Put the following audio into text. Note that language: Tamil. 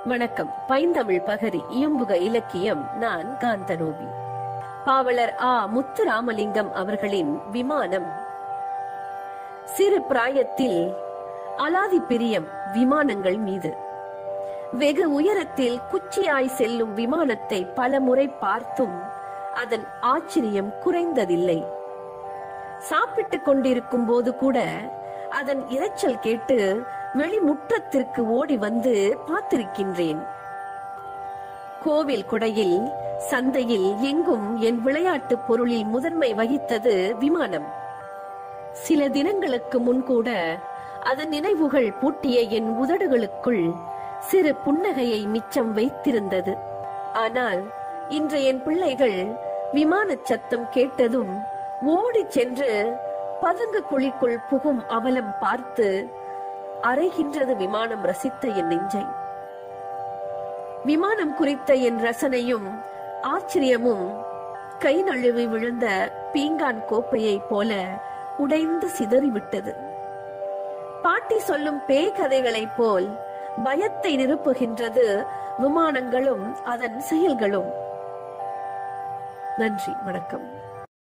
வணக்கம். பைந்தமிழ் பகரி இயம்புக இலக்கியம் நான் காந்தனோபி பாவலர் ஆ. முத்துராமலிங்கம் அவர்களின் விமானம். சிறு பிராயத்தில் அலாதி பிரியம் விமானங்கள் மீது. வெகு உயரத்தில் குச்சியாய் செல்லும் விமானத்தை பல முறை பார்த்தும் அதன் ஆச்சரியம் குறைந்ததில்லை. சாப்பிட்டுக் கொண்டிருக்கும் போது கூட அதன் இரைச்சல் கேட்டு வெளிமுற்றத்திற்கு ஓடி வந்து பார்த்திருக்கின்றேன். கோவில் குடையில் சந்தையில் எங்கும் என் விளையாட்டு பொருளில் முதன்மை வகித்தது விமானம். சில தினங்களுக்கு முன் கூட அதன் நினைவுகள் பூட்டிய என் உதடுகளுக்குள் சிறு புன்னகையை மிச்சம் வைத்திருந்தது. ஆனால் இன்று என் பிள்ளைகள் விமான சத்தம் கேட்டதும் ஓடிச் சென்று பதுங்கு குழிக்குள் புகும் அவலம் பார்த்து அறைகின்றது விமானம் ரசித்த என் நெஞ்சை. விமானம் குறித்த என் ரசனையும் ஆச்சரியமும் கை நழுவி விழுந்த பீங்கான் கோப்பையை போல உடைந்து சிதறிவிட்டது. பாட்டி சொல்லும் பேய் கதைகளைப் போல் பயத்தை நிரப்புகின்றது விமானங்களும் அதன் செயல்களும். நன்றி வணக்கம்.